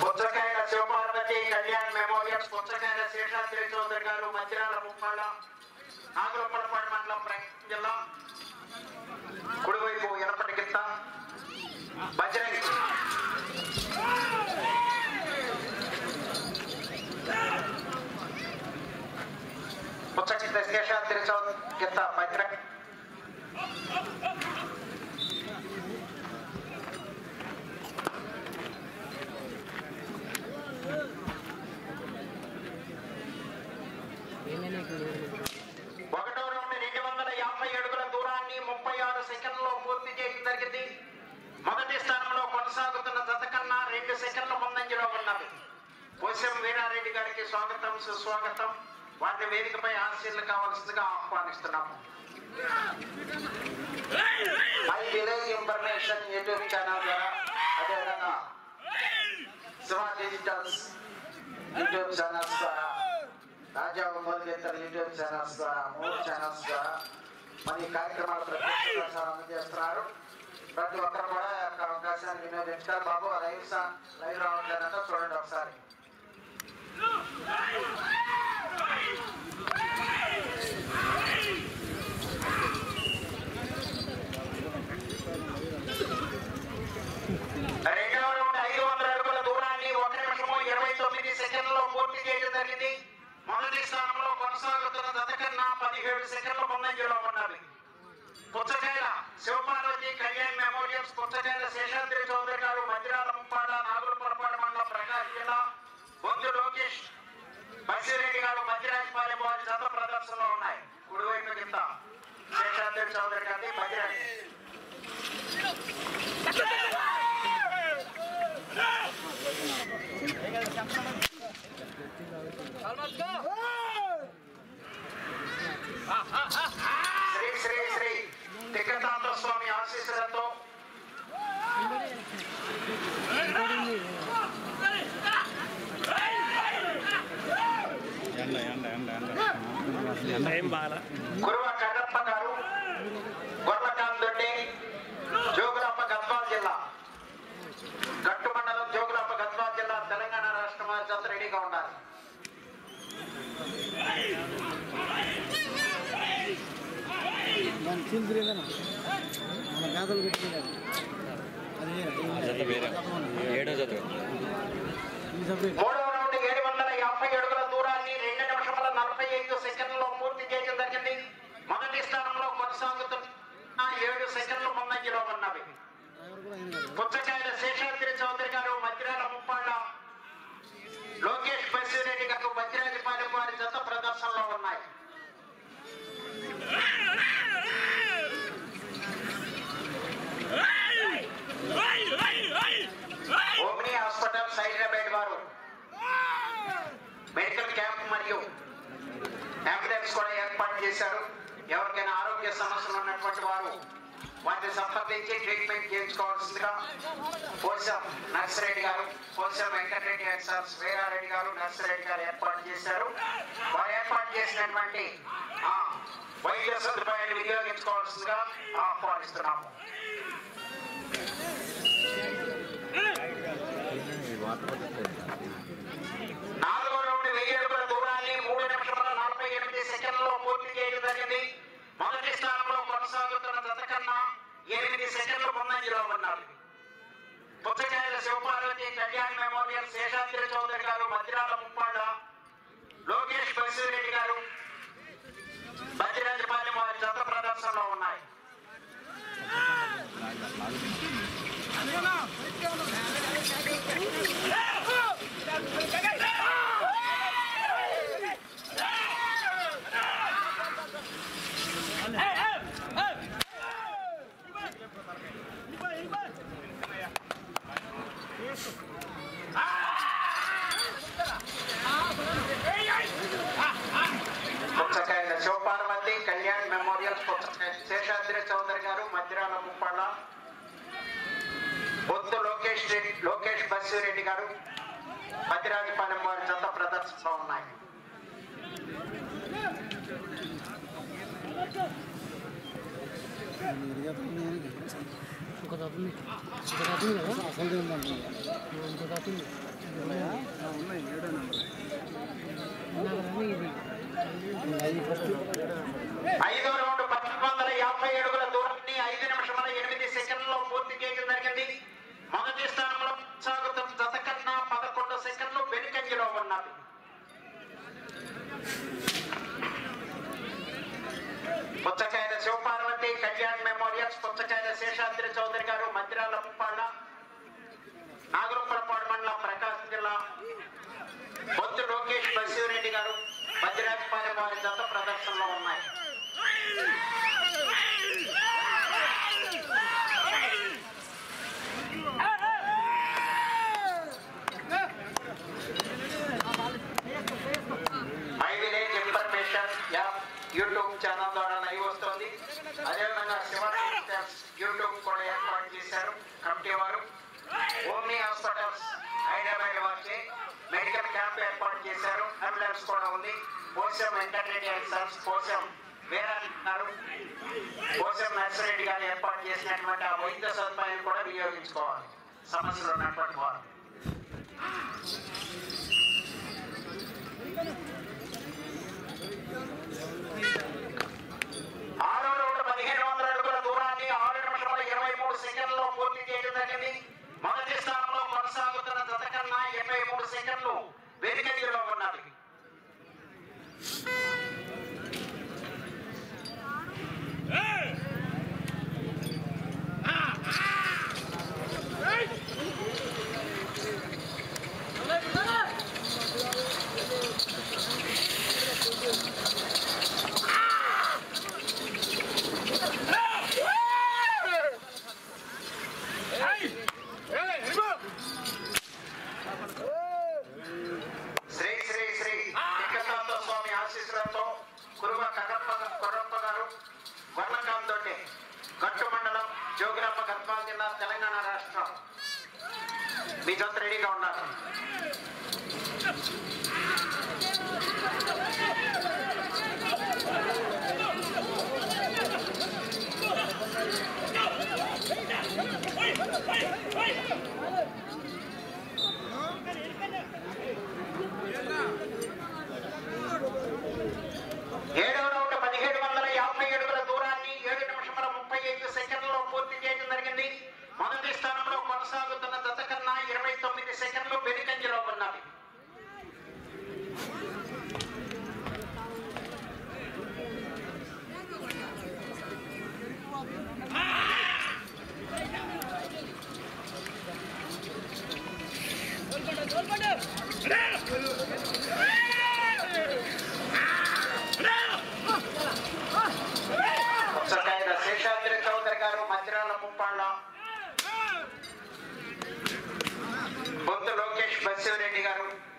పుచ్చకాయల Shivaparvathi Kalyan memorials Puchakayala Seshadri Chowdary గారు మంచిరాల ముప్పాళ్ళ నాగులపడపాడు మండలం ప్రకాశం జిల్లా కుడివైపు ఎనపటి కింద బజరంగి పుచ్చకాయ శేషాద్రి చౌదరి కింద బజరంగి ఒకటో రౌండ్ రెండు వందల యాభై అడుగుల దూరాన్ని ముప్పై ఆరు సెకండ్లో పూర్తి చేయడం జరిగింది. మొదటి స్థానంలో కొనసాగుతున్న జత కన్నా రెండు సెకండ్ల ముందంజలో ఉన్నది కోశం వీరారెడ్డి గారికి స్వాగతం సుస్వాగతం. వారిని వేదికపై ఆశీర్లు కావాల్సిందిగా ఆహ్వానిస్తున్నాము my village information YouTube channel ద్వారా అదేవిధంగా శివ డిజిటల్స్ యూట్యూబ్ ఛానల్స్ ద్వారా రాజా మొదలెత్తర యూట్యూబ్ ఛానల్స్ ద్వారా మూడు ఛానల్స్ ద్వారా మరి కార్యక్రమాలు ప్రత్యక్ష అందజేస్తున్నారు ప్రతి ఒక్కరు కూడా యొక్క అవకాశాన్ని వినియోగించుకోవాలి. బాబు లైవ్ సా- లైవ్ రావట్లేదంటే చూడండి ఒకసారి రెండవ రౌండ్ ఐదు వందల అడుగుల దూరాన్ని ఒక నిమిషము ఇరవై తొమ్మిది సెకండ్లలో పూర్తి చేయడం జరిగింది మొదటి స్థానంలో కొనసాగుతున్న జత కన్నా పదిహేడు సెకండ్ల ముందంజలో ఉన్నది పుచ్చకాయల శివపార్వతి కళ్యాణ్ మెమోరియల్స్ పుచ్చకాయల శేషాద్రి చౌదరి గారు మందిరాల ముప్పాడ నాగులపురపాడు మండలం ప్రకాశ్ జిల్లా బొందు లోకేష్ బసిరెడ్డి గారు మందిరాజపాలెం వారి జత ప్రదర్శనలో ఉన్నాయి. కుడివైపు కింద శేషాద్రి చౌదరి గారి మందిరాజు శ్రీ శ్రీ శ్రీ టికటాంత స్వామి ఆశీస్సులతో ఎండ ఎండ ఎండ ఎండ ఎండ ఏం బాగా గురువ కడప్ప గారు దాని చీల్ తిరిగేదన్నా మన గాథలు పెట్టుకునేది అది వేరే ఏడో జత మూడవ రౌండ్ ఏడు వందల యాభై అడుగుల దూరాన్ని రెండు నిమిషముల నలభై ఐదు సెకండ్లలో పూర్తి చేయడం జరిగింది. మొదటి స్థానంలో కొనసాగుతున్న ఏడు సెకండ్ల ముందంజలో ఉన్నవి డ్రైవర్ కూడా అయిన కదా పుచ్చకాయల శేషాద్రి చౌదరి గారు మధ్యరాల ముప్పాళ్ళ లోకేష్ బసిరెడ్డి గారు వజ్రాజపాలెం వారి జత ప్రదర్శనలో ఉన్నాయి ఓమ్ని హాస్పిటల్ హైదరాబాద్ వారు మెడికల్ క్యాంప్ మరియు అంబులెన్స్ కూడా ఏర్పాటు చేశారు ఎవరికైనా ఆరోగ్య సమస్యలు ఉన్నటువంటి వారు వాటిని సంప్రదించి ట్రీట్మెంట్ చేయించుకోవాల్సిందిగా పోసం నర్సిరెడ్డి గారు పోసం వెంకటరెడ్డి అండ్ వీరారెడ్డి గారు నర్సిరెడ్డి గారు ఏర్పాటు చేశారు. వారు ఏర్పాటు చేసినటువంటి ఆ, వైద్య సదుపాయాన్ని వినియోగించుకోవాల్సిందిగా ఆహ్వానిస్తున్నాము. నాలుగో రౌండ్ వెయ్యి అడుగుల దూరాన్ని మూడు నిమిషముల నలభై ఎనిమిది సెకండ్లలో పూర్తి చేయడం జరిగింది. మొదటి స్థానంలో కొనసాగుతున్న జత కన్నా ఎనిమిది సెకండ్లు ముందంజలో ఉన్నారు. పుచ్చకాయల శివపార్వతి కళ్యాణ్ మేము శేషాద్రి చౌదరి గారు మధ్యరాల ముప్పాళ్ళ లోకేష్ బసిరెడ్డి గారు బద్రిరాజపాలెం వారి జత ప్రదర్శనలో ఉన్నాయి. ఐదో చేసినటువంటి ఆ వైద్య సదుపాయాలు కూడా వినియోగించుకోవాలి సమస్యలు ఉన్నటువంటి వారు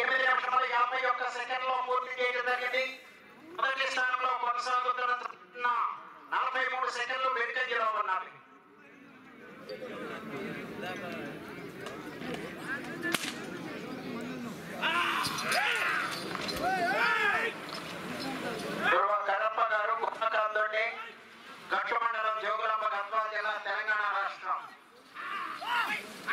ఎనిమిది యాభై ఒక్క మొదటి స్థానంలో నలభై మూడు కడప గారు కుమ్మకాంతోటి కక్ష మండలం జోగులాంబ గద్వాల జిల్లా తెలంగాణ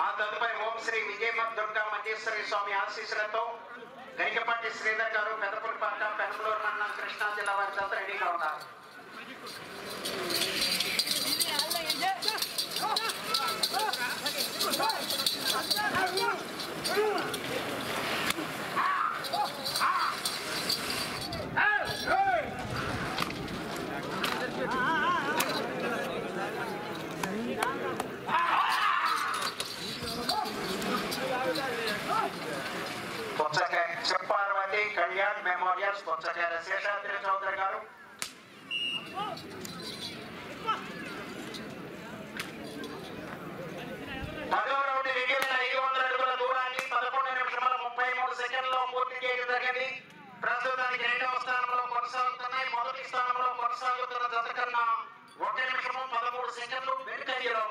ఆ తదుపరి ఓం శ్రీ విజయమ దుర్గా మల్లేశ్వరి స్వామి ఆశీస్సులతో గరికపాటి శ్రీధర్ గారు పెదపులపాక పెనమలూరు మండలం కృష్ణా జిల్లా వారి జత రెడీగా ఉన్నారు. Oh, చెప్పార్వతి మెమోరియల్స్ పుచ్చకాయ శేషాద్రి చౌదరి గారు పదో రౌండ్ రెండు వేల ఐదు వందల అడుగుల దూరాన్ని పదకొండు నిమిషముల ముప్పై మూడు సెకండ్లో పూర్తి చేయడం జరిగింది. ప్రస్తుతానికి రెండవ స్థానంలో కొనసాగుతున్నాయి. మొదటి స్థానంలో కొనసాగుతున్న జత కన్నా ఒక నిమిషము పదమూడు సెకండ్లు వెనుకయ్యలో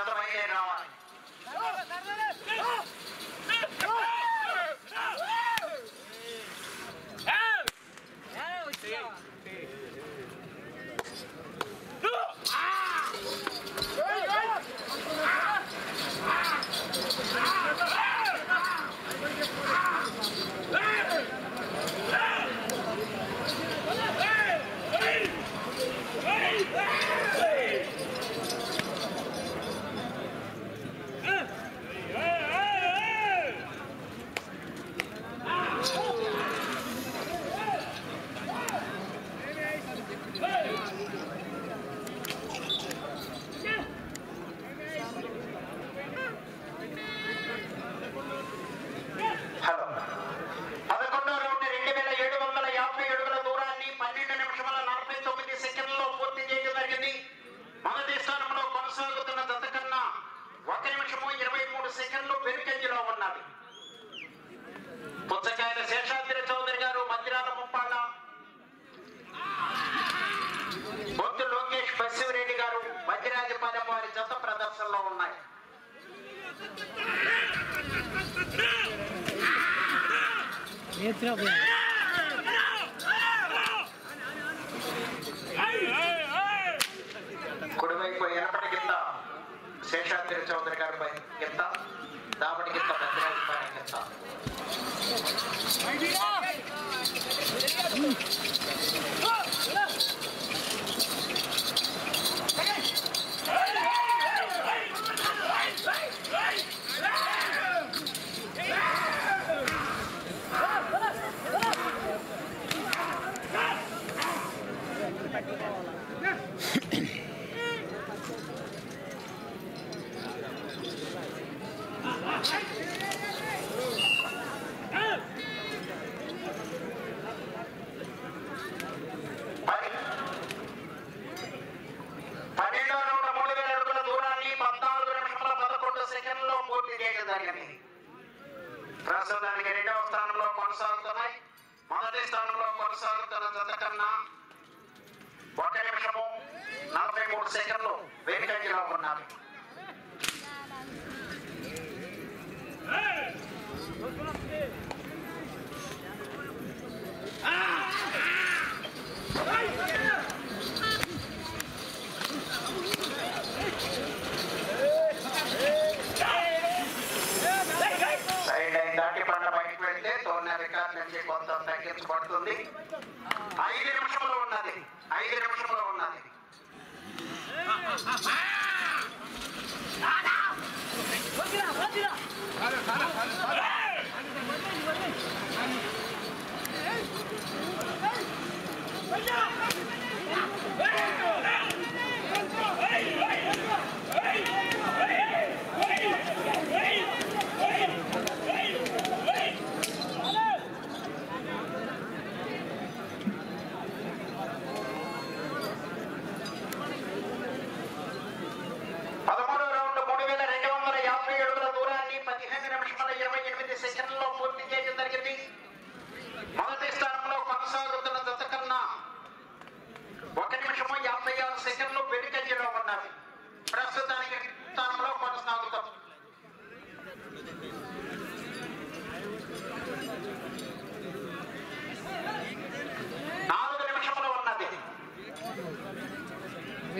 మీ గత నేత్రా కుడివైపు ఎనపటి కింద శేషాద్రి చౌదరి గారి పై కింద దాపటి కింద భద్రాజి పైన కింద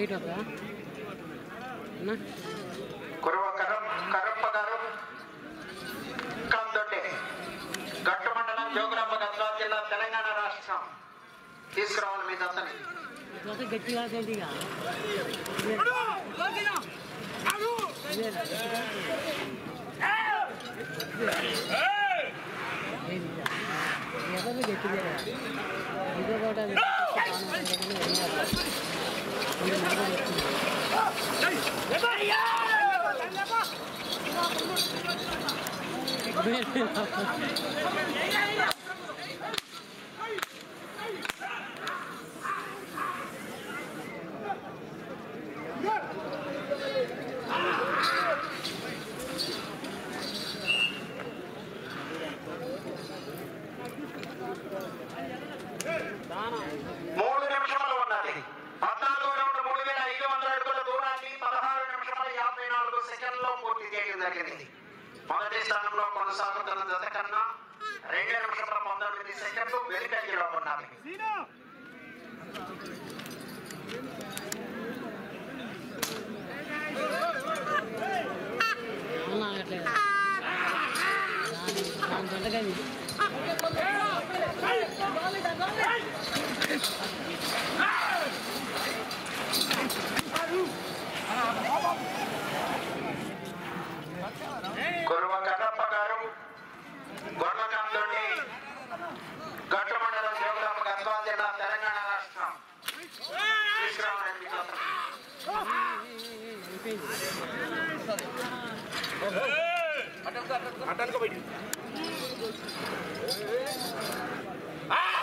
అన్నా. కురువ కరం కరప్ప గారు. కందొడ్డి గట్టు మండలం జోగులాంబ గద్వాల జిల్లా తెలంగాణ రాష్ట్రం. తీసుకురావాలి మీ దత్తని. గట్టిగా గట్టిగా ఎవరు గట్టిగా? ఇదే కూడా Yeah, yeah, yeah. దాని గంటకది కురువ కన్నప్ప గారు గొడవకందొడ్డి గట్టు మండలం జోగులాంబ గద్వాల జిల్లా తెలంగాణ రాష్ట్రం తీసుకురావాలని మీ దత్తని. అయిపోయింది 아!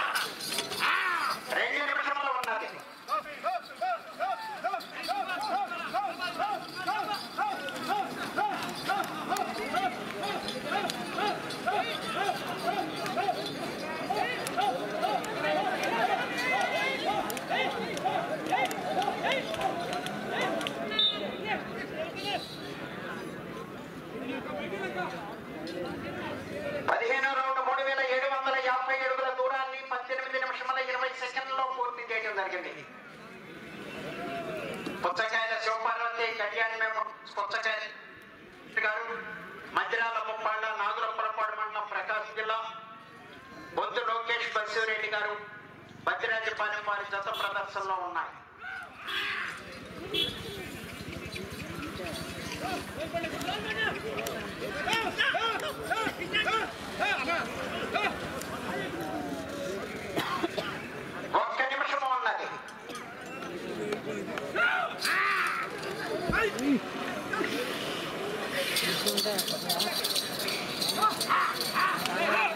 పుచ్చకాయల శివపార్వతి కళ్యాణ్ మేము పుచ్చకాయ గారు మధ్యరాల ముప్పాళ్ళ నాగులపురపాడు మండలం ప్రకాశం జిల్లా బొద్దు లోకేష్ బస్సిరెడ్డి గారు బద్దిరాజపాలెం వారి జత ప్రదర్శనలో ఉన్నాయి ఒక్క Ah, ah, ah, ah.